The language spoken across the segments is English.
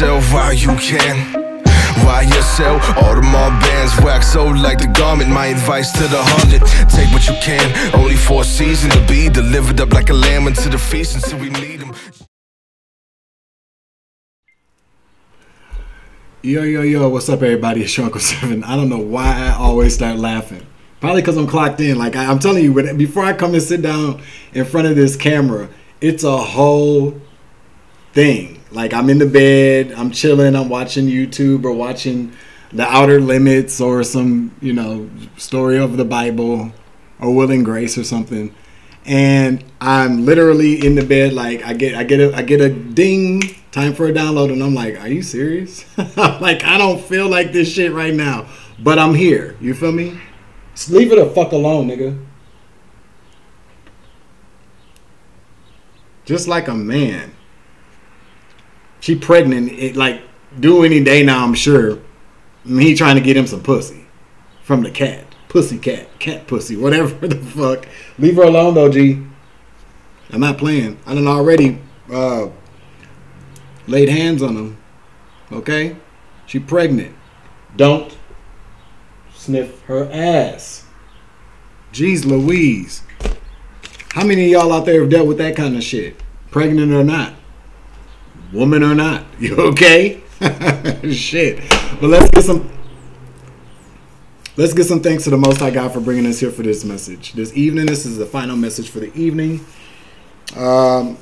yourself while you can. Why yourself? Bands wax old like the garment. My advice to the harlot: take what you can. Only for a season to be delivered up like a lamb into the feast until we need him. Yo, yo, yo, what's up, everybody? It's your Uncle Seven. I don't know why I always start laughing. Probably because I'm clocked in. Like, I, I'm telling you, before I come and sit down in front of this camera, it's a whole thing. Like, I'm in the bed, I'm chilling, I'm watching YouTube or watching The Outer Limits or some, you know, story of the Bible or Will and Grace or something. And I'm literally in the bed, like I get, I get a, I get a ding, time for a download, and I'm like, "Are you serious?" Like, I don't feel like this shit right now, but I'm here. You feel me? Just leave it a fuck alone, nigga. Just like a man. She pregnant, it like do any day now. I'm sure. Me trying to get him some pussy from the cat, pussy cat, cat pussy, whatever the fuck. Leave her alone though, G. I'm not playing. I done already uh, laid hands on him. Okay, she pregnant. Don't sniff her ass. Jeez Louise. How many of y'all out there have dealt with that kind of shit? Pregnant or not? Woman or not? You okay? shit. But let's get some let's get some thanks to the Most High God for bringing us here for this message. This evening, this is the final message for the evening. Um,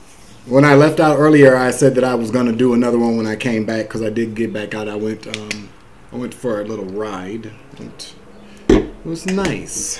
when I left out earlier, I said that I was going to do another one when I came back because I did get back out. I went, um, I went for a little ride. It was nice.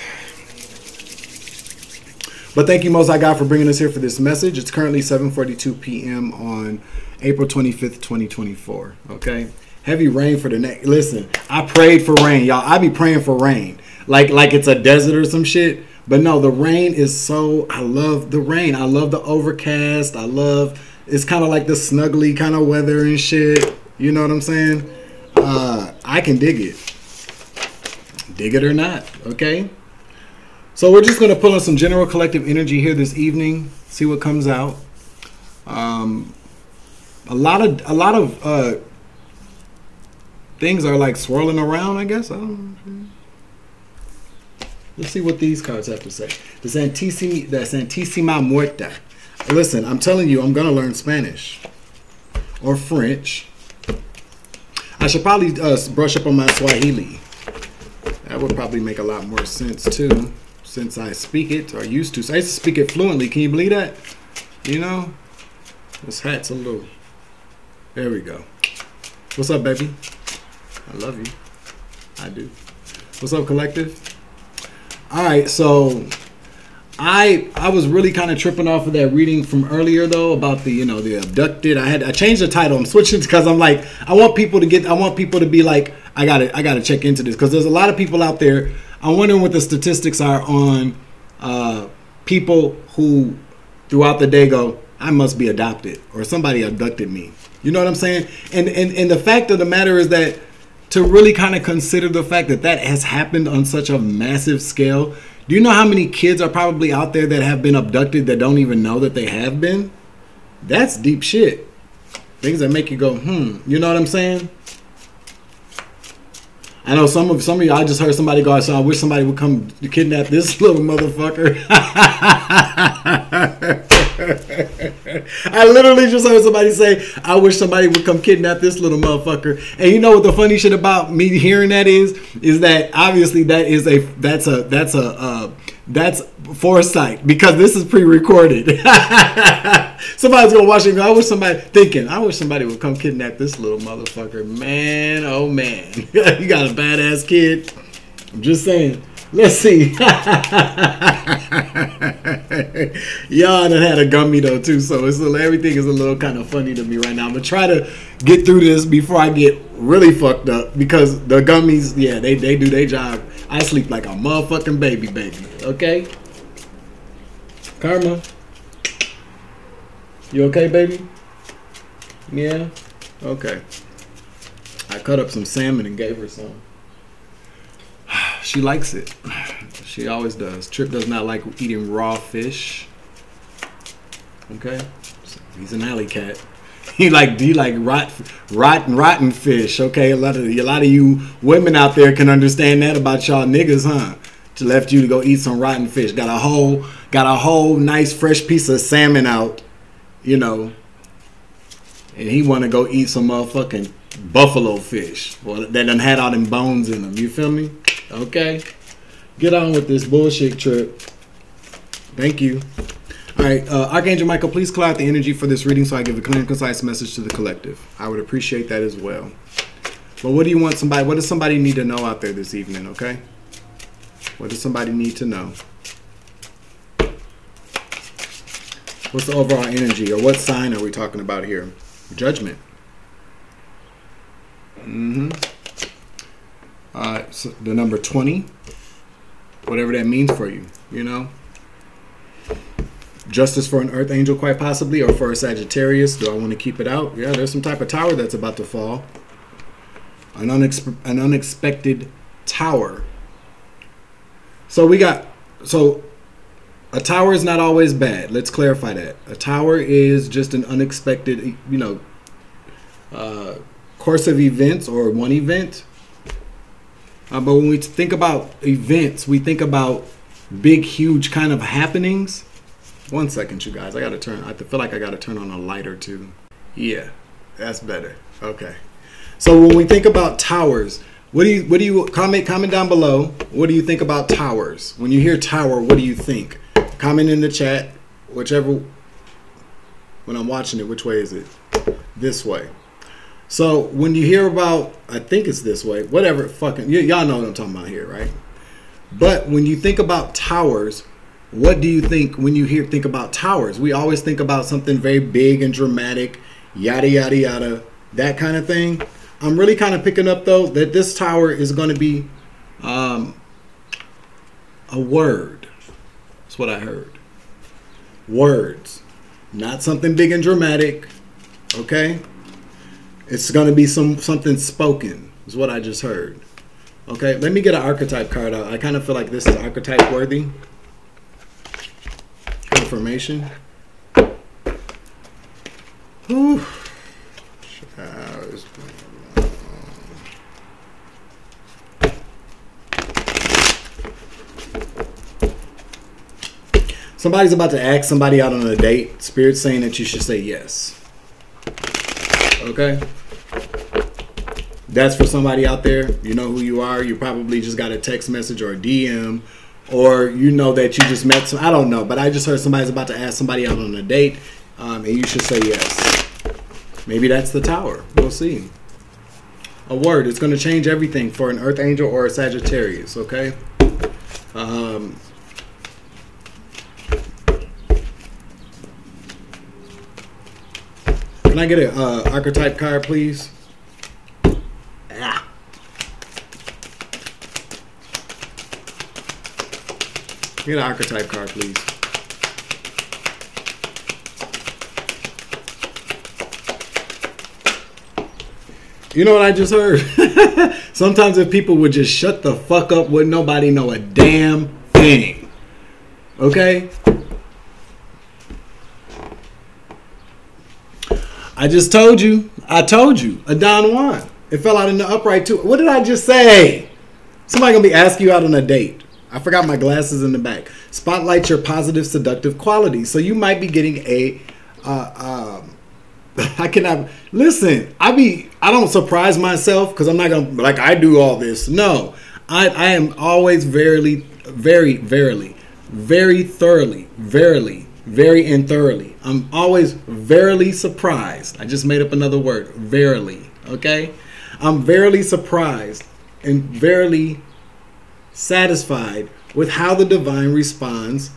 But thank you, Most High God, for bringing us here for this message. It's currently 7:42 p.m. on April 25th, 2024. Okay, heavy rain for the next. Listen, I prayed for rain, y'all. I be praying for rain, like like it's a desert or some shit. But no, the rain is so. I love the rain. I love the overcast. I love. It's kind of like the snuggly kind of weather and shit. You know what I'm saying? Uh, I can dig it. Dig it or not, okay? So we're just gonna pull in some general collective energy here this evening. See what comes out. Um, a lot of a lot of uh, things are like swirling around. I guess I don't. Let's see what these cards have to say. The Santissima, the Santissima Muerta. Listen, I'm telling you, I'm gonna learn Spanish or French. I should probably uh, brush up on my Swahili. That would probably make a lot more sense too, since I speak it or used to. So I used to speak it fluently. Can you believe that? You know, this hat's a little. There we go. What's up, baby? I love you. I do. What's up, collective? All right, so I I was really kind of tripping off of that reading from earlier though about the you know the abducted. I had I changed the title. I'm switching because I'm like I want people to get I want people to be like I got to I got to check into this because there's a lot of people out there. I'm wondering what the statistics are on uh, people who throughout the day go I must be adopted or somebody abducted me. You know what I'm saying? And and and the fact of the matter is that to really kind of consider the fact that that has happened on such a massive scale. Do you know how many kids are probably out there that have been abducted that don't even know that they have been? That's deep shit. Things that make you go, hmm. You know what I'm saying? I know some of some of you. I just heard somebody go. So I wish somebody would come kidnap this little motherfucker. I literally just heard somebody say, "I wish somebody would come kidnap this little motherfucker." And you know what the funny shit about me hearing that is, is that obviously that is a that's a that's a uh, that's foresight because this is pre-recorded. Somebody's gonna watch it. and go, I wish somebody thinking. I wish somebody would come kidnap this little motherfucker. Man, oh man, you got a badass kid. I'm just saying. Let's see. Y'all done had a gummy though too, so it's little- everything is a little kind of funny to me right now. I'm gonna try to get through this before I get really fucked up because the gummies, yeah, they they do their job. I sleep like a motherfucking baby, baby. Okay, Karma, you okay, baby? Yeah, okay. I cut up some salmon and gave her some. She likes it. She always does. Trip does not like eating raw fish. Okay, so he's an alley cat. He like he like rot, rotten, rotten fish. Okay, a lot of a lot of you women out there can understand that about y'all niggas, huh? To left you to go eat some rotten fish. Got a whole got a whole nice fresh piece of salmon out, you know, and he want to go eat some motherfucking buffalo fish. Well, that done had all them bones in them. You feel me? Okay, get on with this bullshit trip. Thank you. All right, uh, Archangel Michael, please clear out the energy for this reading so I give a clear and concise message to the collective. I would appreciate that as well. But what do you want somebody, what does somebody need to know out there this evening, okay? What does somebody need to know? What's the overall energy or what sign are we talking about here? Judgment. Mm-hmm. Uh, the number 20, whatever that means for you, you know? Justice for an Earth Angel, quite possibly, or for a Sagittarius. Do I want to keep it out? Yeah, there's some type of tower that's about to fall. An, unex- an unexpected tower. So we got, so a tower is not always bad. Let's clarify that. A tower is just an unexpected, you know, uh, course of events or one event. Uh, but when we think about events, we think about big, huge kind of happenings. One second, you guys. I gotta turn. I feel like I gotta turn on a light or two. Yeah, that's better. Okay. So when we think about towers, what do you what do you comment comment down below? What do you think about towers? When you hear tower, what do you think? Comment in the chat, whichever. When I'm watching it, which way is it? This way. So when you hear about, I think it's this way. Whatever, fucking, y- y'all know what I'm talking about here, right? But when you think about towers, what do you think when you hear think about towers? We always think about something very big and dramatic, yada yada yada, that kind of thing. I'm really kind of picking up though that this tower is going to be um, a word. That's what I heard. Words, not something big and dramatic. Okay, it's going to be some something spoken. Is what I just heard. Okay, let me get an archetype card out. I kind of feel like this is archetype worthy information. Whew. Somebody's about to ask somebody out on a date. Spirit's saying that you should say yes. Okay? That's for somebody out there. You know who you are. You probably just got a text message or a DM, or you know that you just met some. I don't know, but I just heard somebody's about to ask somebody out on a date, um, and you should say yes. Maybe that's the tower. We'll see. A word. It's going to change everything for an Earth Angel or a Sagittarius. Okay. Um, can I get an uh, archetype card, please? Get an archetype card, please. You know what I just heard? Sometimes if people would just shut the fuck up, would nobody know a damn thing. Okay? I just told you. I told you. A Don Juan. It fell out in the upright too. What did I just say? Somebody gonna be asking you out on a date. I forgot my glasses in the back. Spotlight your positive, seductive qualities. So you might be getting a. Uh, um, I cannot listen. I be. I don't surprise myself because I'm not gonna like I do all this. No, I I am always verily, very, verily, very thoroughly, verily, very and thoroughly. I'm always verily surprised. I just made up another word. Verily. Okay. I'm verily surprised and verily satisfied with how the divine responds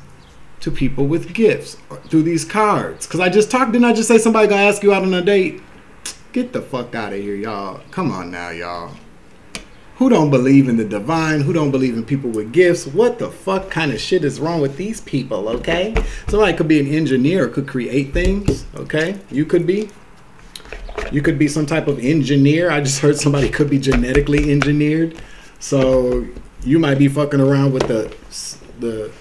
to people with gifts through these cards. Cause I just talked, didn't I just say somebody gonna ask you out on a date? Get the fuck out of here, y'all. Come on now, y'all. Who don't believe in the divine? Who don't believe in people with gifts? What the fuck kind of shit is wrong with these people, okay? Somebody could be an engineer, could create things, okay? You could be. You could be some type of engineer. I just heard somebody could be genetically engineered. So you might be fucking around with the the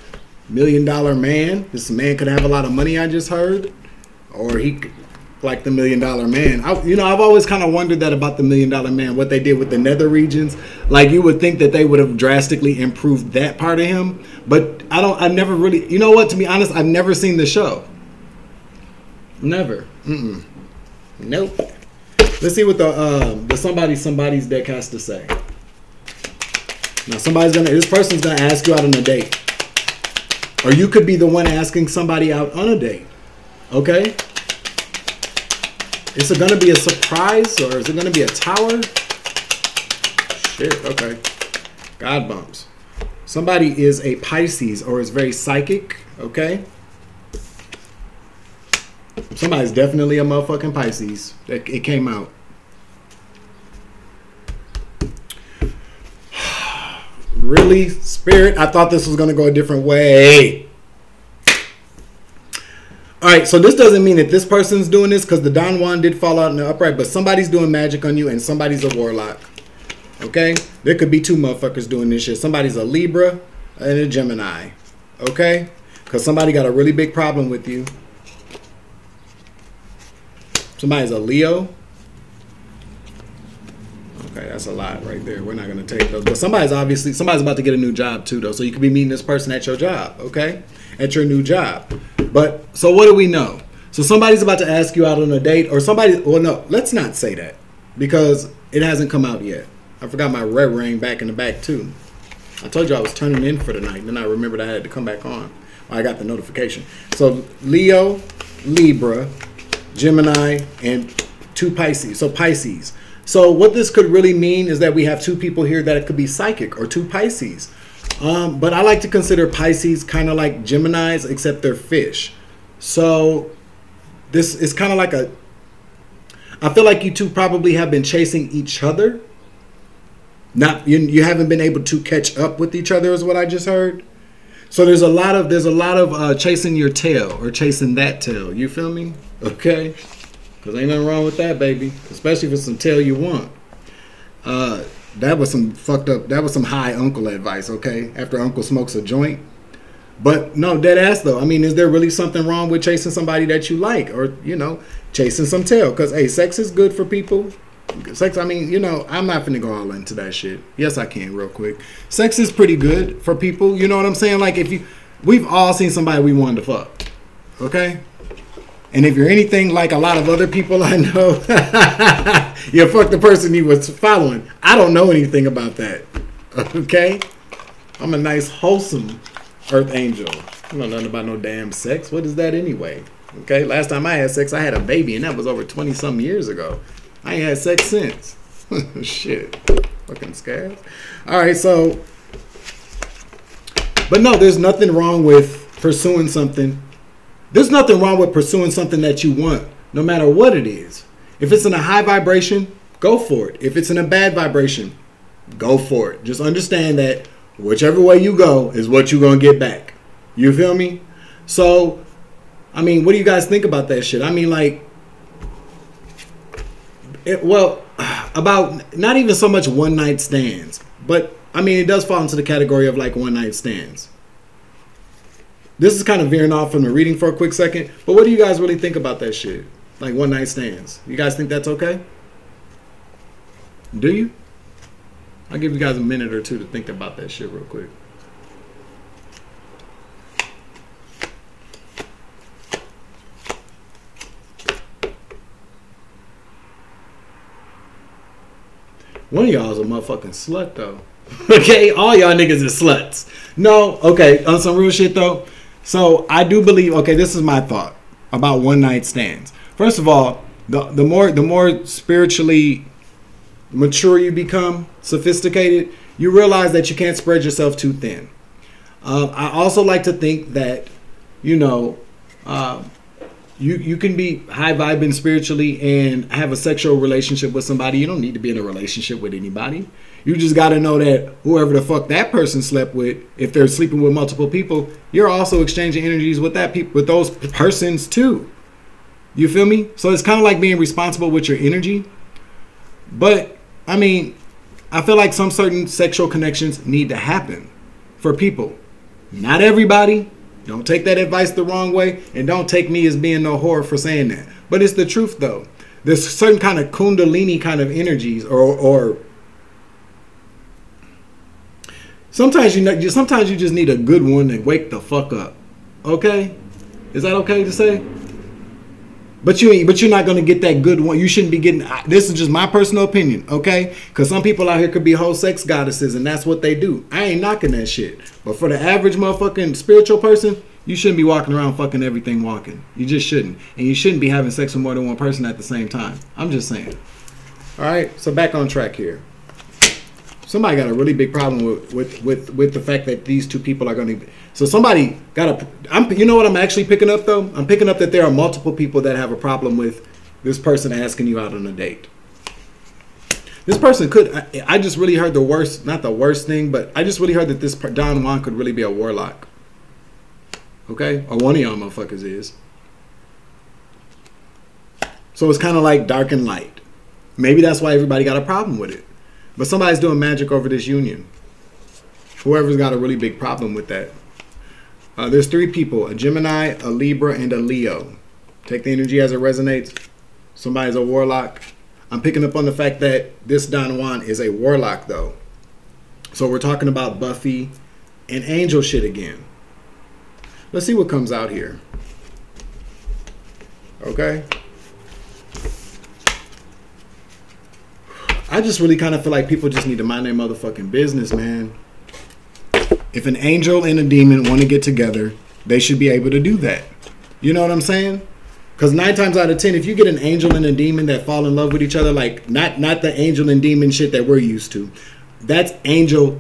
million dollar man. This man could have a lot of money. I just heard. or he could- like the Million Dollar Man. I, you know, I've always kind of wondered that about the Million Dollar Man, what they did with the nether regions. Like you would think that they would have drastically improved that part of him, but I don't. I've never really. You know what? To be honest, I've never seen the show. Never. Mm-mm. Nope. Let's see what the um, the somebody somebody's deck has to say. Now somebody's gonna. This person's gonna ask you out on a date, or you could be the one asking somebody out on a date. Okay. Is it gonna be a surprise or is it gonna be a tower? Shit. Okay. God bumps. Somebody is a Pisces or is very psychic. Okay. Somebody's definitely a motherfucking Pisces. It, it came out. Really, Spirit? I thought this was gonna go a different way. All right, so this doesn't mean that this person's doing this because the Don Juan did fall out in the upright, but somebody's doing magic on you and somebody's a warlock. Okay? There could be two motherfuckers doing this shit. Somebody's a Libra and a Gemini. Okay? Because somebody got a really big problem with you. Somebody's a Leo. Okay, that's a lot right there. We're not gonna take those. But somebody's obviously somebody's about to get a new job too, though. So you could be meeting this person at your job, okay? At your new job. But so what do we know? So somebody's about to ask you out on a date, or somebody. Well, no, let's not say that because it hasn't come out yet. I forgot my red ring back in the back too. I told you I was turning in for the night, and then I remembered I had to come back on. I got the notification. So Leo, Libra, Gemini, and two Pisces. So Pisces. So what this could really mean is that we have two people here that it could be psychic or two Pisces. Um, but I like to consider Pisces kind of like Geminis, except they're fish. So this is kind of like a. I feel like you two probably have been chasing each other. Not you. You haven't been able to catch up with each other, is what I just heard. So there's a lot of there's a lot of uh, chasing your tail or chasing that tail. You feel me? Okay. Cause ain't nothing wrong with that, baby. Especially if it's some tail you want. Uh, that was some fucked up. That was some high uncle advice. Okay, after uncle smokes a joint. But no, dead ass though. I mean, is there really something wrong with chasing somebody that you like, or you know, chasing some tail? Cause hey, sex is good for people. Sex. I mean, you know, I'm not finna go all into that shit. Yes, I can real quick. Sex is pretty good for people. You know what I'm saying? Like if you, we've all seen somebody we wanted to fuck. Okay. And if you're anything like a lot of other people I know, you fuck the person you was following. I don't know anything about that. Okay? I'm a nice, wholesome earth angel. I know nothing about no damn sex. What is that anyway? Okay? Last time I had sex, I had a baby, and that was over 20 some years ago. I ain't had sex since. Shit. Fucking scabs. Alright, so. But no, there's nothing wrong with pursuing something there's nothing wrong with pursuing something that you want, no matter what it is. If it's in a high vibration, go for it. If it's in a bad vibration, go for it. Just understand that whichever way you go is what you're going to get back. You feel me? So, I mean, what do you guys think about that shit? I mean, like, it, well, about not even so much one night stands, but I mean, it does fall into the category of like one night stands this is kind of veering off from the reading for a quick second, but what do you guys really think about that shit? Like one night stands. You guys think that's okay? Do you? I'll give you guys a minute or two to think about that shit real quick. One of y'all is a motherfucking slut though. okay, all y'all niggas is sluts. No, okay, on some real shit though. So I do believe. Okay, this is my thought about one night stands. First of all, the the more the more spiritually mature you become, sophisticated, you realize that you can't spread yourself too thin. Uh, I also like to think that, you know, uh, you you can be high vibing spiritually and have a sexual relationship with somebody. You don't need to be in a relationship with anybody. You just got to know that whoever the fuck that person slept with, if they're sleeping with multiple people, you're also exchanging energies with that people with those persons too. You feel me? So it's kind of like being responsible with your energy. But I mean, I feel like some certain sexual connections need to happen for people. Not everybody, Don't take that advice the wrong way, and don't take me as being no whore for saying that. But it's the truth, though. There's certain kind of kundalini kind of energies, or or sometimes you know, sometimes you just need a good one to wake the fuck up. Okay, is that okay to say? But you ain't, but you're not gonna get that good one. You shouldn't be getting. This is just my personal opinion, okay? Because some people out here could be whole sex goddesses, and that's what they do. I ain't knocking that shit. But for the average motherfucking spiritual person, you shouldn't be walking around fucking everything walking. You just shouldn't, and you shouldn't be having sex with more than one person at the same time. I'm just saying. All right, so back on track here. Somebody got a really big problem with with with, with the fact that these two people are going to so somebody got a. I'm. You know what I'm actually picking up though. I'm picking up that there are multiple people that have a problem with this person asking you out on a date. This person could. I, I just really heard the worst. Not the worst thing, but I just really heard that this Don Juan could really be a warlock. Okay, or one of y'all motherfuckers is. So it's kind of like dark and light. Maybe that's why everybody got a problem with it. But somebody's doing magic over this union. Whoever's got a really big problem with that. Uh, there's three people a Gemini, a Libra, and a Leo. Take the energy as it resonates. Somebody's a warlock. I'm picking up on the fact that this Don Juan is a warlock, though. So we're talking about Buffy and angel shit again. Let's see what comes out here. Okay. I just really kind of feel like people just need to mind their motherfucking business, man. If an angel and a demon want to get together, they should be able to do that. You know what I'm saying? Because nine times out of ten, if you get an angel and a demon that fall in love with each other, like not not the angel and demon shit that we're used to, that's angel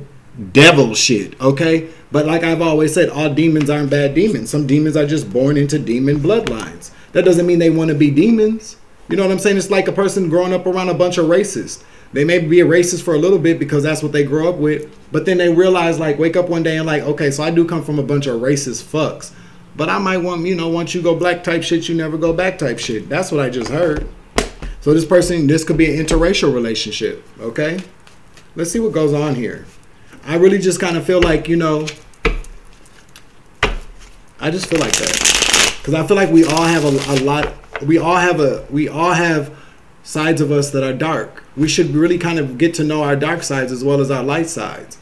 devil shit. Okay, but like I've always said, all demons aren't bad demons. Some demons are just born into demon bloodlines. That doesn't mean they want to be demons. You know what I'm saying? It's like a person growing up around a bunch of racists. They may be a racist for a little bit because that's what they grow up with, but then they realize, like, wake up one day and like, okay, so I do come from a bunch of racist fucks, but I might want, you know, once you go black type shit, you never go back type shit. That's what I just heard. So this person, this could be an interracial relationship. Okay, let's see what goes on here. I really just kind of feel like, you know, I just feel like that because I feel like we all have a, a lot. We all have a. We all have sides of us that are dark. We should really kind of get to know our dark sides as well as our light sides.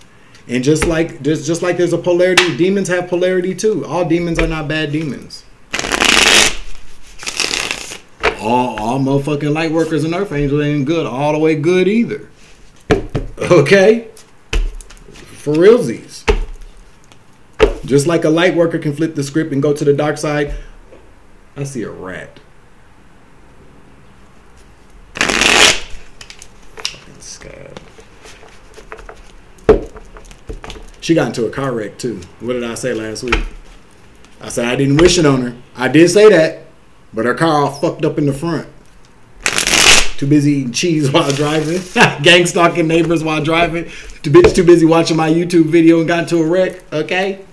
And just like just just like there's a polarity, demons have polarity too. All demons are not bad demons. All all motherfucking light workers and earth angels ain't good all the way good either. Okay? For realsies. Just like a light worker can flip the script and go to the dark side, I see a rat. She got into a car wreck too. What did I say last week? I said I didn't wish it on her. I did say that, but her car all fucked up in the front. Too busy eating cheese while driving. Gang stalking neighbors while driving. Too bitch too busy watching my YouTube video and got into a wreck. Okay.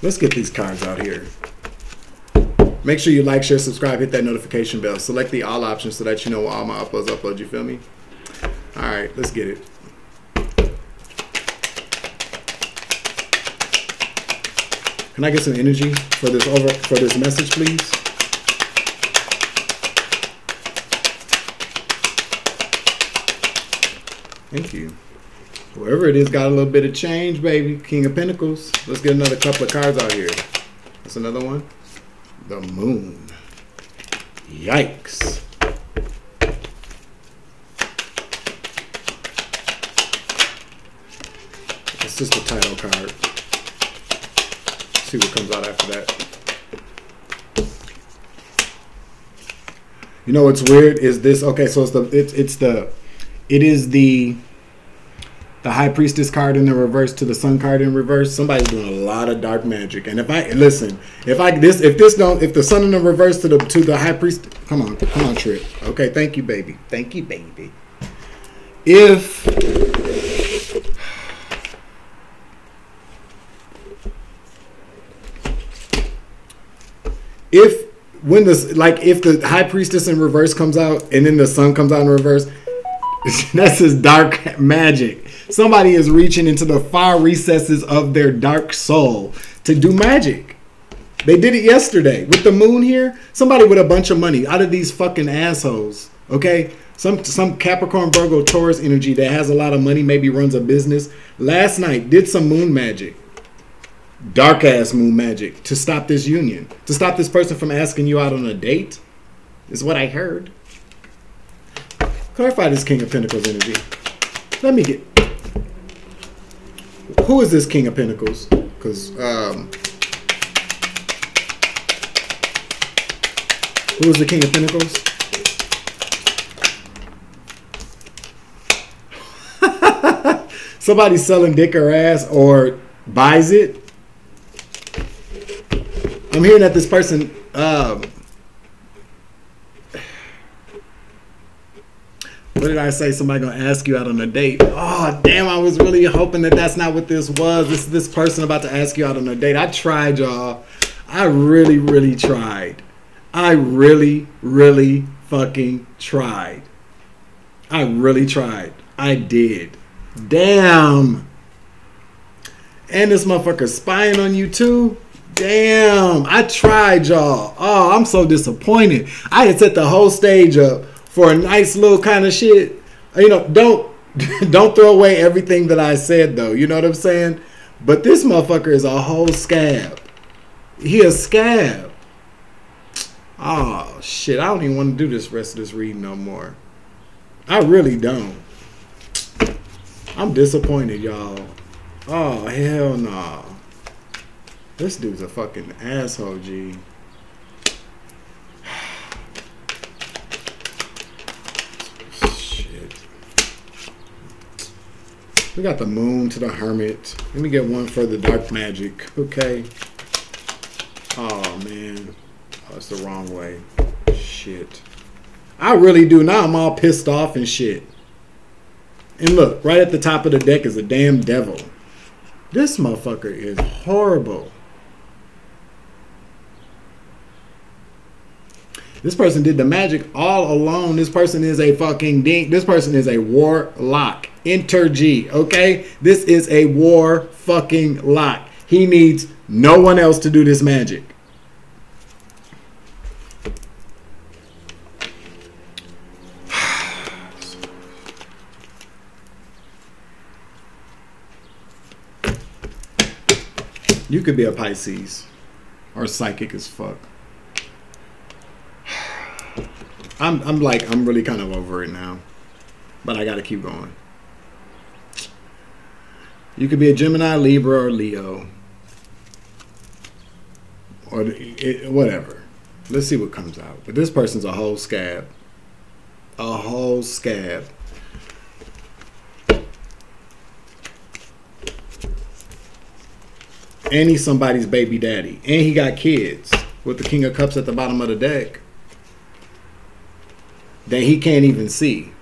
Let's get these cards out here. Make sure you like, share, subscribe, hit that notification bell. Select the all options so that you know when all my uploads upload. You feel me? All right, let's get it. Can I get some energy for this over for this message, please? Thank you. Whoever it is got a little bit of change, baby. King of Pentacles. Let's get another couple of cards out here. That's another one. The Moon. Yikes. It's just the title card. See what comes out after that. You know what's weird is this? Okay, so it's the it's it's the it is the the high priestess card in the reverse to the sun card in reverse. Somebody's doing a lot of dark magic. And if I listen, if I this if this don't if the sun in the reverse to the to the high priest, come on, come on, trip. Okay, thank you, baby. Thank you, baby. If if when the like if the high priestess in reverse comes out and then the sun comes out in reverse, That's his dark magic. Somebody is reaching into the far recesses of their dark soul to do magic. They did it yesterday with the moon here. Somebody with a bunch of money out of these fucking assholes. Okay, some some Capricorn, Virgo, Taurus energy that has a lot of money, maybe runs a business. Last night did some moon magic, dark ass moon magic to stop this union, to stop this person from asking you out on a date. Is what I heard. Clarify this King of Pentacles energy. Let me get. Who is this King of Pentacles? Because um, who is the King of Pentacles? Somebody selling dick or ass or buys it. I'm hearing that this person. Um, what did I say? Somebody gonna ask you out on a date? Oh damn! I was really hoping that that's not what this was. This this person about to ask you out on a date. I tried, y'all. I really, really tried. I really, really fucking tried. I really tried. I did. Damn. And this motherfucker spying on you too. Damn. I tried, y'all. Oh, I'm so disappointed. I had set the whole stage up for a nice little kind of shit. You know, don't don't throw away everything that I said though. You know what I'm saying? But this motherfucker is a whole scab. He a scab. Oh shit! I don't even want to do this rest of this reading no more. I really don't. I'm disappointed, y'all. Oh hell no. Nah. This dude's a fucking asshole, G. Shit. We got the moon to the hermit. Let me get one for the dark magic. Okay. Oh man. Oh, the wrong way. Shit. I really do. Now I'm all pissed off and shit. And look, right at the top of the deck is a damn devil. This motherfucker is horrible. This person did the magic all alone. This person is a fucking dink. This person is a warlock. Enter G, okay? This is a war fucking lock. He needs no one else to do this magic. You could be a Pisces or psychic as fuck. I'm I'm like I'm really kind of over it now, but I got to keep going. You could be a Gemini, Libra, or Leo, or it, whatever. Let's see what comes out. But this person's a whole scab, a whole scab. and he's somebody's baby daddy, and he got kids with the King of Cups at the bottom of the deck that he can't even see.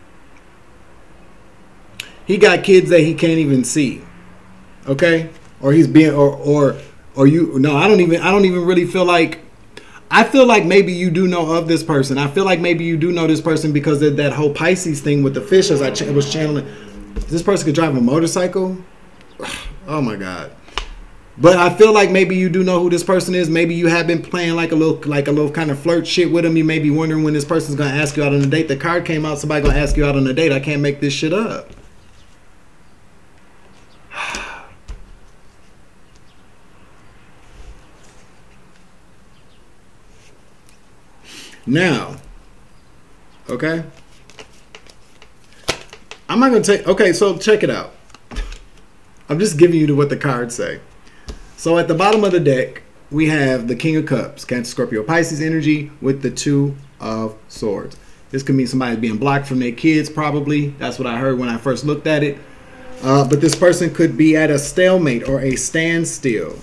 He got kids that he can't even see. Okay? Or he's being or or or you no, I don't even I don't even really feel like I feel like maybe you do know of this person. I feel like maybe you do know this person because of that whole Pisces thing with the fish as I ch- was channeling. This person could drive a motorcycle. Oh my god. But I feel like maybe you do know who this person is. Maybe you have been playing like a little, like a little kind of flirt shit with him. You may be wondering when this person's gonna ask you out on a date. The card came out. Somebody gonna ask you out on a date. I can't make this shit up. Now, okay. I'm not gonna take. Okay, so check it out. I'm just giving you to what the cards say. So at the bottom of the deck, we have the King of Cups, Cancer, Scorpio, Pisces energy with the Two of Swords. This could mean somebody being blocked from their kids, probably. That's what I heard when I first looked at it. Uh, but this person could be at a stalemate or a standstill.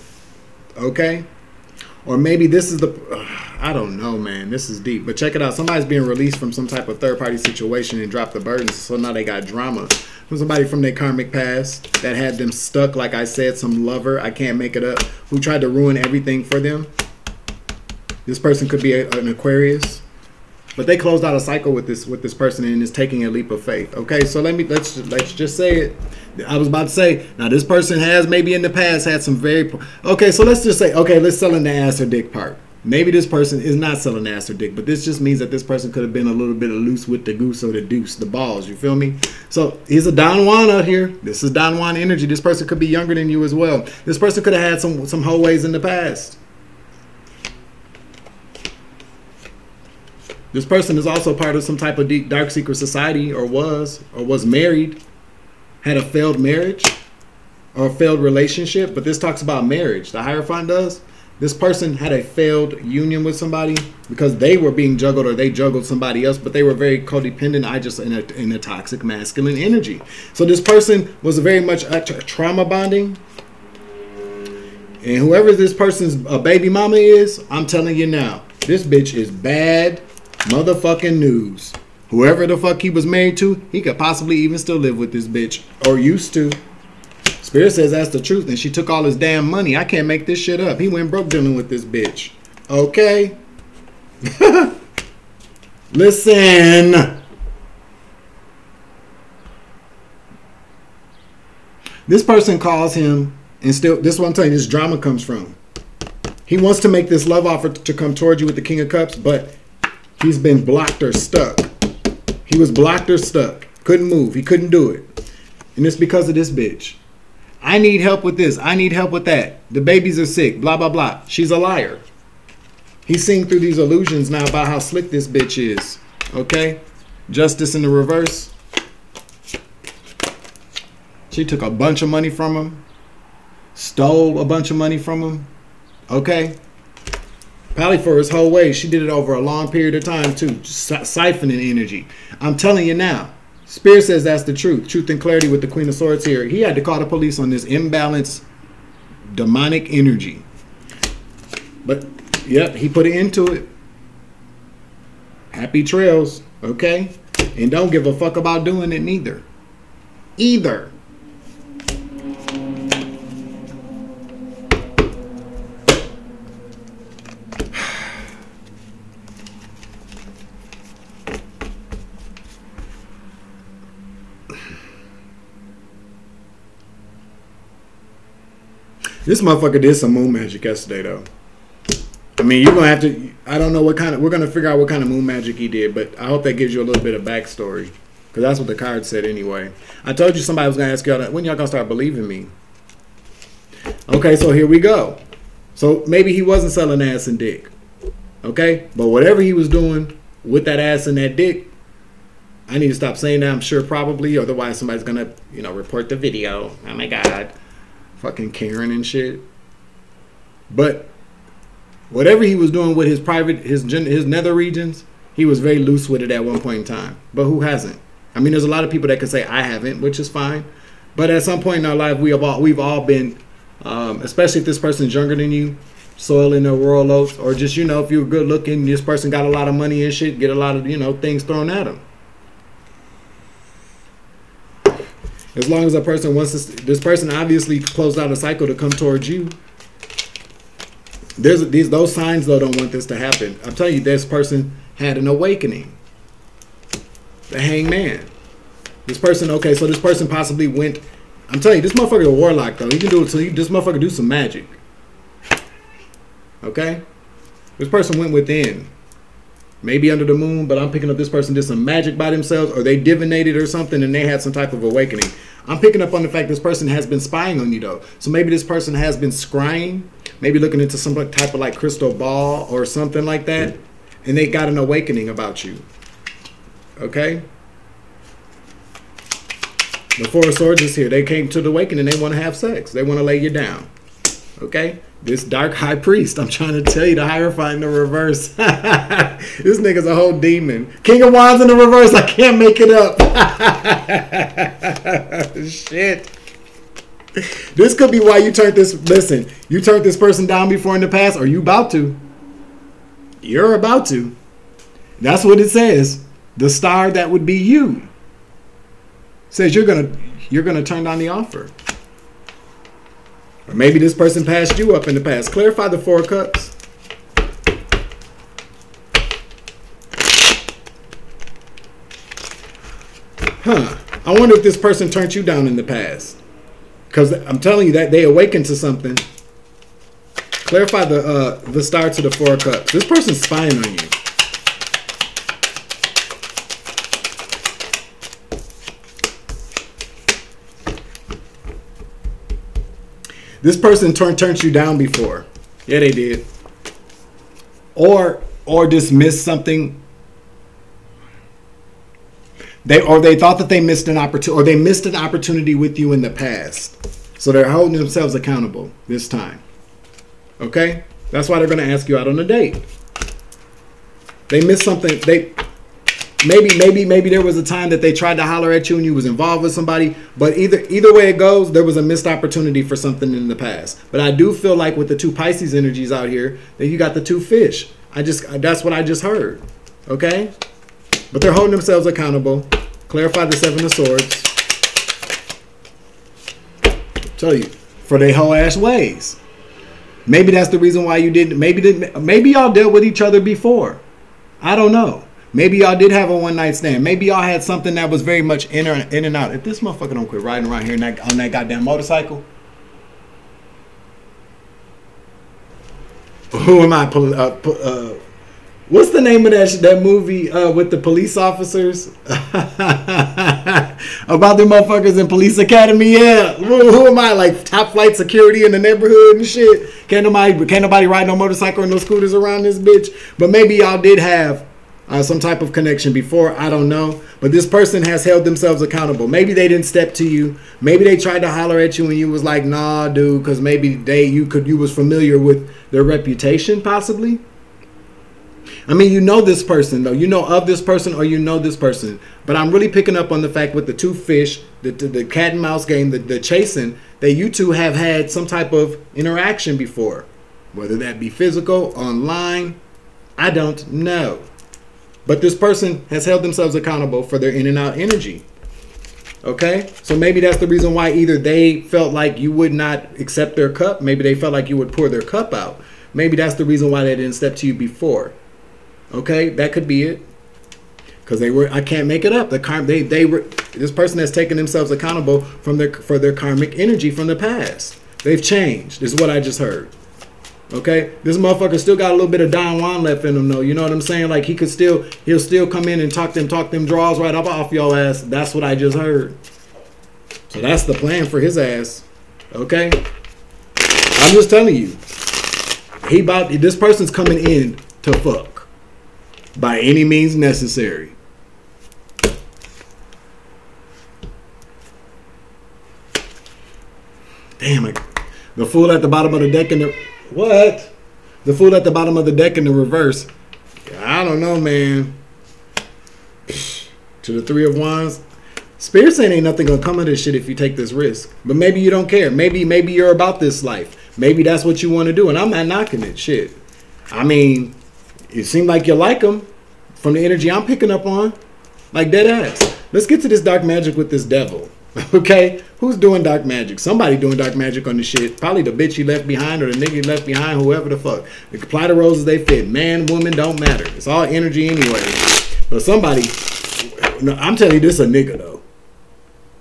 Okay? Or maybe this is the. Uh, I don't know, man. This is deep. But check it out. Somebody's being released from some type of third party situation and dropped the burden. So now they got drama from somebody from their karmic past that had them stuck, like I said, some lover, I can't make it up, who tried to ruin everything for them. This person could be a, an Aquarius. but they closed out a cycle with this with this person and is taking a leap of faith. Okay, so let me let's let's just say it. I was about to say now this person has maybe in the past had some very okay. So let's just say okay, let's sell in the ass or dick part. Maybe this person is not selling ass or dick, but this just means that this person could have been a little bit loose with the goose or the deuce, the balls. You feel me? So he's a Don Juan out here. This is Don Juan energy. This person could be younger than you as well. This person could have had some some hoe ways in the past. This person is also part of some type of deep, dark secret society, or was, or was married, had a failed marriage, or a failed relationship. But this talks about marriage. The Hierophant does. This person had a failed union with somebody because they were being juggled or they juggled somebody else, but they were very codependent. I just in a, in a toxic masculine energy. So this person was very much trauma bonding. And whoever this person's a baby mama is, I'm telling you now, this bitch is bad motherfucking news. Whoever the fuck he was married to, he could possibly even still live with this bitch. Or used to. Spirit says that's the truth, and she took all his damn money. I can't make this shit up. He went broke dealing with this bitch. Okay? Listen. This person calls him, and still, this is what I'm telling you, this drama comes from. He wants to make this love offer to come towards you with the King of Cups, but He's been blocked or stuck. He was blocked or stuck. Couldn't move. He couldn't do it. And it's because of this bitch. I need help with this. I need help with that. The babies are sick. Blah, blah, blah. She's a liar. He's seeing through these illusions now about how slick this bitch is. Okay? Justice in the reverse. She took a bunch of money from him. Stole a bunch of money from him. Okay? Probably for his whole way. She did it over a long period of time too, just siphoning energy. I'm telling you now. Spirit says that's the truth. Truth and clarity with the Queen of Swords here. He had to call the police on this imbalanced demonic energy. But yep, he put it into it. Happy trails, okay? And don't give a fuck about doing it neither. Either. This motherfucker did some moon magic yesterday, though. I mean, you're gonna have to. I don't know what kind of. We're gonna figure out what kind of moon magic he did, but I hope that gives you a little bit of backstory, because that's what the card said anyway. I told you somebody was gonna ask y'all. When y'all gonna start believing me? Okay, so here we go. So maybe he wasn't selling ass and dick. Okay, but whatever he was doing with that ass and that dick, I need to stop saying that. I'm sure probably, otherwise somebody's gonna, you know, report the video. Oh my god fucking Karen and shit. But whatever he was doing with his private his his nether regions, he was very loose with it at one point in time. But who hasn't? I mean, there's a lot of people that can say I haven't, which is fine. But at some point in our life, we have all we've all been, um, especially if this person's younger than you, soiling their royal oats, or just you know if you're good looking, this person got a lot of money and shit, get a lot of you know things thrown at them. As long as a person wants to, this person obviously closed out a cycle to come towards you. There's these those signs though don't want this to happen. I'm telling you, this person had an awakening. The hangman. This person, okay, so this person possibly went. I'm telling you, this motherfucker a warlock though. He can do it. So he, this motherfucker do some magic. Okay, this person went within maybe under the moon, but I'm picking up this person did some magic by themselves or they divinated or something and they had some type of awakening. I'm picking up on the fact this person has been spying on you though. So maybe this person has been scrying, maybe looking into some type of like crystal ball or something like that, and they got an awakening about you. Okay? The Four of Swords is here. They came to the awakening. They want to have sex. They want to lay you down. Okay? This dark high priest, I'm trying to tell you, the Hierophant in the reverse. this nigga's a whole demon. King of Wands in the reverse, I can't make it up. Shit. This could be why you turned this. Listen, you turned this person down before in the past, or you about to. You're about to. That's what it says. The star that would be you says you're gonna you're gonna turn down the offer. Or maybe this person passed you up in the past. Clarify the Four Cups. Huh. I wonder if this person turned you down in the past. Because I'm telling you that they awakened to something. Clarify the uh, the star to the Four Cups. This person's spying on you. This person turned turned you down before. Yeah, they did. Or or dismissed something. They or they thought that they missed an opportunity or they missed an opportunity with you in the past. So they're holding themselves accountable this time. Okay? That's why they're going to ask you out on a date. They missed something. They maybe maybe maybe there was a time that they tried to holler at you and you was involved with somebody but either either way it goes there was a missed opportunity for something in the past. But i do feel like with the two pisces energies out here that you got the two fish. I just that's what i just heard okay? But they're holding themselves accountable. Clarify the seven of swords. Tell you for their whole ass ways. Maybe that's the reason why you didn't maybe didn't maybe y'all dealt with each other before. I don't know Maybe y'all did have a one night stand. Maybe y'all had something that was very much in, or, in and out. If this motherfucker don't quit riding around here on that goddamn motorcycle, who am I? Uh, uh, what's the name of that that movie uh, with the police officers about the motherfuckers in Police Academy? Yeah, who, who, am I? Like top flight security in the neighborhood and shit. Can't nobody can't nobody ride no motorcycle or no scooters around this bitch. But maybe y'all did have uh, some type of connection before. I don't know. But this person has held themselves accountable. Maybe they didn't step to you. Maybe they tried to holler at you and you was like, nah, dude, because maybe they you could you was familiar with their reputation, possibly. I mean, you know this person though. You know of this person or you know this person. But I'm really picking up on the fact with the two fish, the, the, the cat and mouse game, the, the chasing, that you two have had some type of interaction before. Whether that be physical, online, I don't know. But this person has held themselves accountable for their in and out energy. Okay? So maybe that's the reason why either they felt like you would not accept their cup, maybe they felt like you would pour their cup out. Maybe that's the reason why they didn't step to you before. Okay? That could be it. Cuz they were I can't make it up. The karm they they were this person has taken themselves accountable from their for their karmic energy from the past. They've changed. Is what I just heard. Okay, this motherfucker still got a little bit of Don Juan left in him, though. You know what I'm saying? Like he could still, he'll still come in and talk them, talk them draws right up off your ass. That's what I just heard. So that's the plan for his ass. Okay, I'm just telling you. He about this person's coming in to fuck by any means necessary. Damn it. The fool at the bottom of the deck in the what? The fool at the bottom of the deck in the reverse. I don't know, man. To the three of wands. Spirit saying ain't nothing gonna come of this shit if you take this risk. But maybe you don't care. Maybe maybe you're about this life. Maybe that's what you want to do. And I'm not knocking it. Shit. I mean, it seemed like you like them from the energy I'm picking up on. Like dead ass. Let's get to this dark magic with this devil. Okay, who's doing dark magic? Somebody doing dark magic on the shit. Probably the bitch you left behind or the nigga you left behind, whoever the fuck. The apply the roses they fit. Man, woman, don't matter. It's all energy anyway. But somebody, no, I'm telling you, this a nigga though.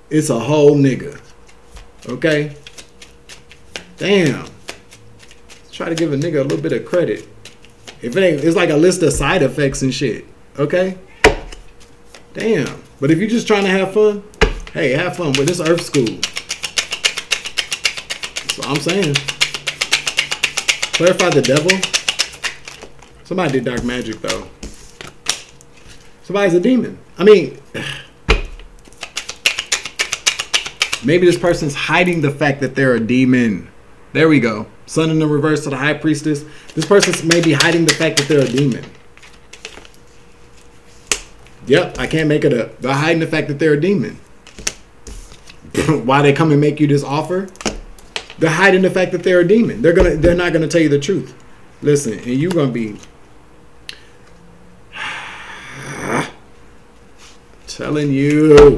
It's a whole nigga. Okay. Damn. Let's try to give a nigga a little bit of credit. If it ain't, it's like a list of side effects and shit. Okay. Damn. But if you're just trying to have fun, Hey, have fun with this Earth School. That's what I'm saying. Clarify the devil. Somebody did dark magic though. Somebody's a demon. I mean, maybe this person's hiding the fact that they're a demon. There we go. Sun in the reverse to the high priestess. This person's maybe hiding the fact that they're a demon. Yep, I can't make it up. They're hiding the fact that they're a demon. why they come and make you this offer, they're hiding the fact that they're a demon. They're gonna they're not gonna tell you the truth. Listen, and you're gonna be telling you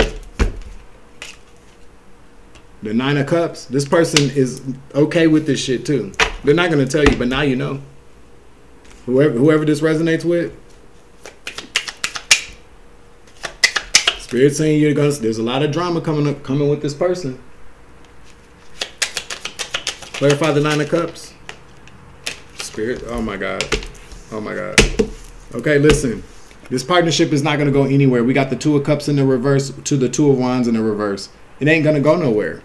the nine of cups. This person is okay with this shit too. They're not gonna tell you, but now you know. Whoever whoever this resonates with, Spirit saying you're gonna. There's a lot of drama coming up, coming with this person. Clarify the nine of cups. Spirit. Oh my god. Oh my god. Okay, listen. This partnership is not gonna go anywhere. We got the two of cups in the reverse to the two of wands in the reverse. It ain't gonna go nowhere.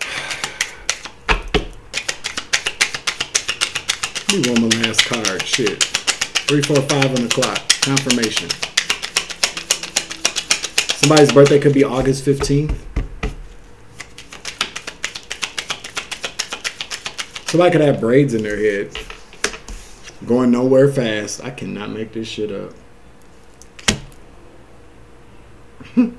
Let me my last card. Shit. Three, four, five on the clock. Confirmation. Somebody's birthday could be August 15th. Somebody could have braids in their head. Going nowhere fast. I cannot make this shit up.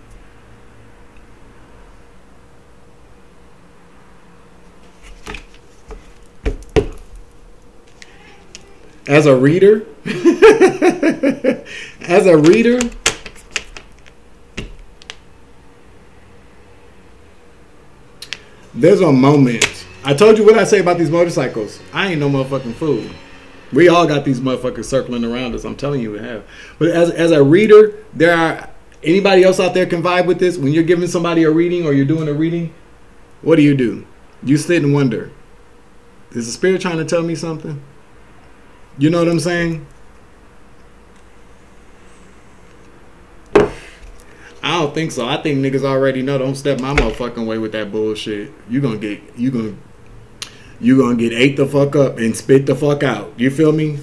As a reader, as a reader, there's a moment. I told you what I say about these motorcycles. I ain't no motherfucking fool. We all got these motherfuckers circling around us. I'm telling you, we have. But as as a reader, there are anybody else out there can vibe with this. When you're giving somebody a reading or you're doing a reading, what do you do? You sit and wonder. Is the spirit trying to tell me something? You know what I'm saying? I don't think so. I think niggas already know. Don't step my motherfucking way with that bullshit. You gonna get you gonna you gonna get ate the fuck up and spit the fuck out. You feel me?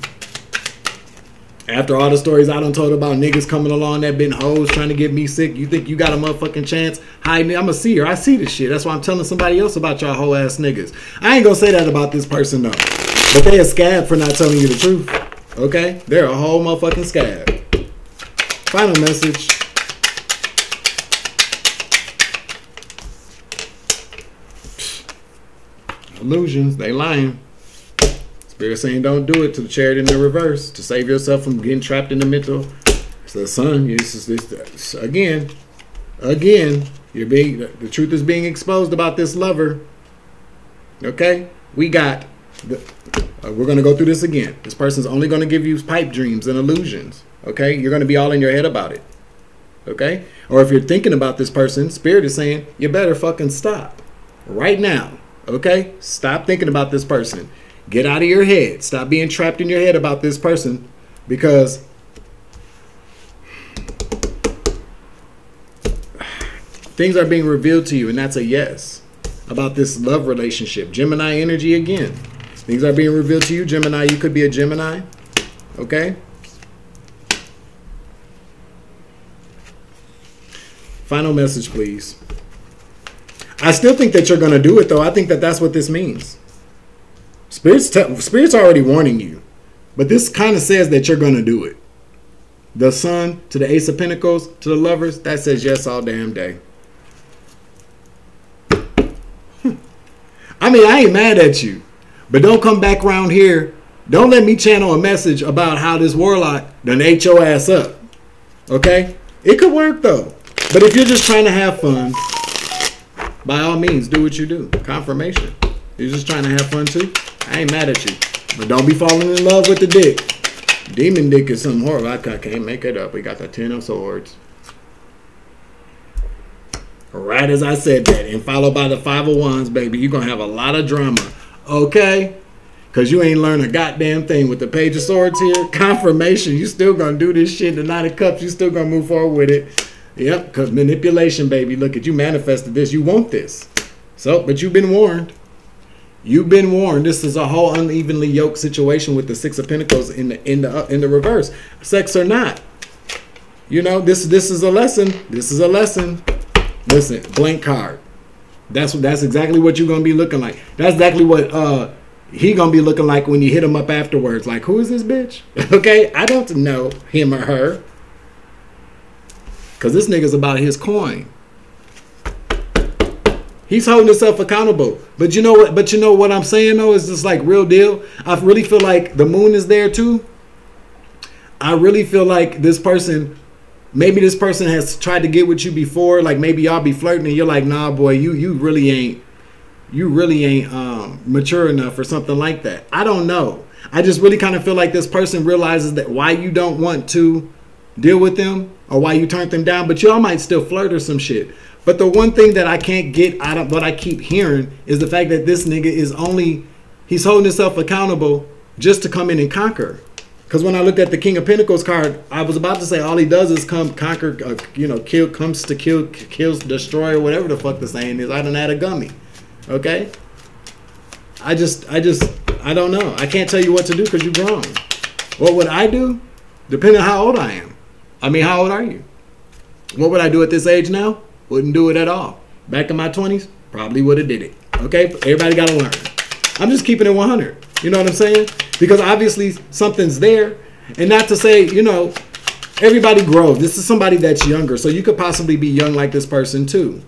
After all the stories I done told about niggas coming along that been hoes trying to get me sick, you think you got a motherfucking chance? Hi, I'm a seer. I see this shit. That's why I'm telling somebody else about y'all whole ass niggas. I ain't gonna say that about this person though. But they a scab for not telling you the truth. Okay? They're a whole motherfucking scab. Final message. Illusions, they lying. Spirit saying don't do it to the chariot in the reverse to save yourself from getting trapped in the mental. So, son, this is this again, again. You're being the truth is being exposed about this lover. Okay, we got. The, uh, we're gonna go through this again. This person's only gonna give you pipe dreams and illusions. Okay, you're gonna be all in your head about it. Okay, or if you're thinking about this person, spirit is saying you better fucking stop right now. Okay? Stop thinking about this person. Get out of your head. Stop being trapped in your head about this person because things are being revealed to you, and that's a yes about this love relationship. Gemini energy again. Things are being revealed to you, Gemini. You could be a Gemini. Okay? Final message, please. I still think that you're going to do it, though. I think that that's what this means. Spirit's, Spirit's already warning you, but this kind of says that you're going to do it. The Sun to the Ace of Pentacles to the lovers, that says yes all damn day. Hmm. I mean, I ain't mad at you, but don't come back around here. Don't let me channel a message about how this warlock done ate your ass up. Okay? It could work though. But if you're just trying to have fun, by all means, do what you do. Confirmation. You're just trying to have fun too. I ain't mad at you, but don't be falling in love with the dick. Demon dick is something horrible. I can't make it up. We got the Ten of Swords. Right as I said that, and followed by the Five of Wands, baby, you're gonna have a lot of drama. Okay? Cause you ain't learned a goddamn thing with the Page of Swords here. Confirmation, you still gonna do this shit. The Nine of Cups, you still gonna move forward with it. Yep, because manipulation, baby. Look at you manifested this. You want this. So, but you've been warned. You've been warned. This is a whole unevenly yoked situation with the Six of Pentacles in the in the uh, in the reverse. Sex or not. You know, this this is a lesson. This is a lesson. Listen, blank card. That's what that's exactly what you're gonna be looking like. That's exactly what uh he gonna be looking like when you hit him up afterwards. Like, who is this bitch? okay, I don't know him or her. Cause this nigga's about his coin. He's holding himself accountable. But you know what? But you know what I'm saying though is just like real deal. I really feel like the moon is there too. I really feel like this person, maybe this person has tried to get with you before. Like maybe y'all be flirting and you're like, nah, boy, you you really ain't, you really ain't um, mature enough or something like that. I don't know. I just really kind of feel like this person realizes that why you don't want to deal with them or why you turned them down, but y'all might still flirt or some shit. But the one thing that I can't get out of what I keep hearing is the fact that this nigga is only he's holding himself accountable just to come in and conquer. Because when I looked at the King of Pentacles card, I was about to say all he does is come conquer, uh, you know, kill, comes to kill, kills, destroy, or whatever the fuck the saying is. I don't add a gummy. Okay. I just, I just, I don't know. I can't tell you what to do because you're grown. What would I do? Depending on how old I am. I mean, how old are you? What would I do at this age now? Wouldn't do it at all. Back in my 20s, probably would have did it. Okay? Everybody got to learn. I'm just keeping it 100. You know what I'm saying? Because obviously something's there. And not to say, you know, everybody grows. This is somebody that's younger. So you could possibly be young like this person too.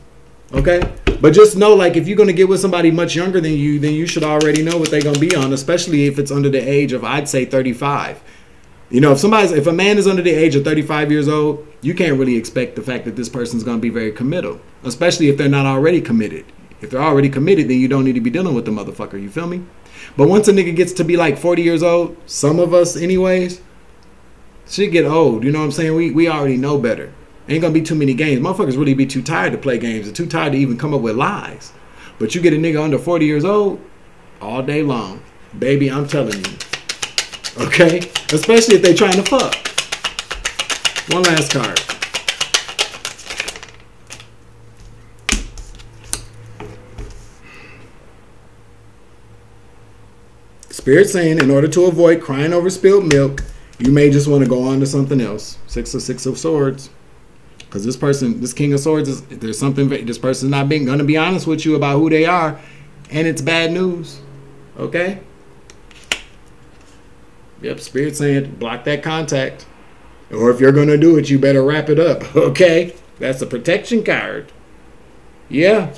Okay? But just know, like, if you're gonna get with somebody much younger than you, then you should already know what they're gonna be on, especially if it's under the age of, I'd say, 35. You know, if somebody's, if a man is under the age of 35 years old, you can't really expect the fact that this person's gonna be very committal, especially if they're not already committed. If they're already committed, then you don't need to be dealing with the motherfucker. You feel me? But once a nigga gets to be like 40 years old, some of us, anyways, shit get old. You know what I'm saying? We we already know better. Ain't gonna be too many games. Motherfuckers really be too tired to play games and too tired to even come up with lies. But you get a nigga under 40 years old all day long. Baby, I'm telling you. Okay? Especially if they trying to fuck. One last card. Spirit saying, in order to avoid crying over spilled milk, you may just want to go on to something else. Six of Six of Swords. Because this person, this King of Swords, is there's something. This person's not being gonna be honest with you about who they are, and it's bad news. Okay. Yep, Spirit saying block that contact, or if you're gonna do it, you better wrap it up. Okay, that's a protection card. Yeah.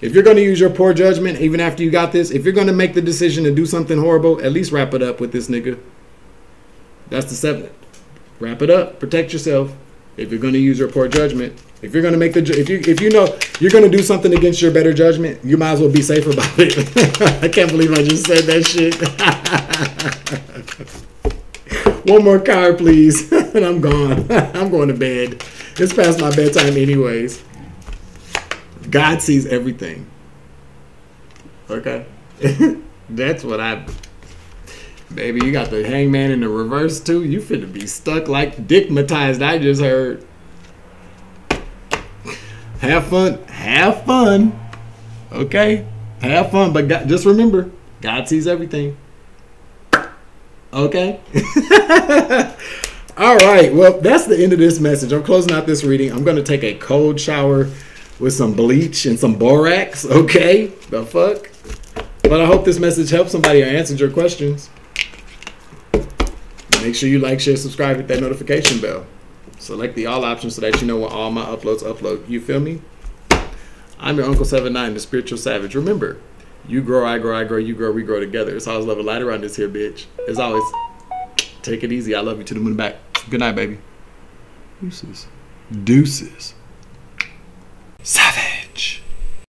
If you're gonna use your poor judgment, even after you got this, if you're gonna make the decision to do something horrible, at least wrap it up with this nigga. That's the seventh. Wrap it up. Protect yourself if you're going to use your poor judgment, if you're going to make the if you if you know you're going to do something against your better judgment, you might as well be safe about it. I can't believe I just said that shit. One more card, please, and I'm gone. I'm going to bed. It's past my bedtime, anyways. God sees everything. Okay, that's what I. Baby, you got the hangman in the reverse too. You finna be stuck like dickmatized. I just heard. Have fun. Have fun. Okay? Have fun. But God, just remember, God sees everything. Okay? All right. Well, that's the end of this message. I'm closing out this reading. I'm going to take a cold shower with some bleach and some borax. Okay? The fuck? But I hope this message helps somebody or answered your questions. Make sure you like, share, subscribe, hit that notification bell. Select the all options so that you know when all my uploads upload. You feel me? I'm your Uncle 79, the spiritual savage. Remember, you grow, I grow, I grow, you grow, we grow together. It's always love a light around this here, bitch. As always, take it easy. I love you to the moon and back. Good night, baby. Deuces. Deuces. Savage.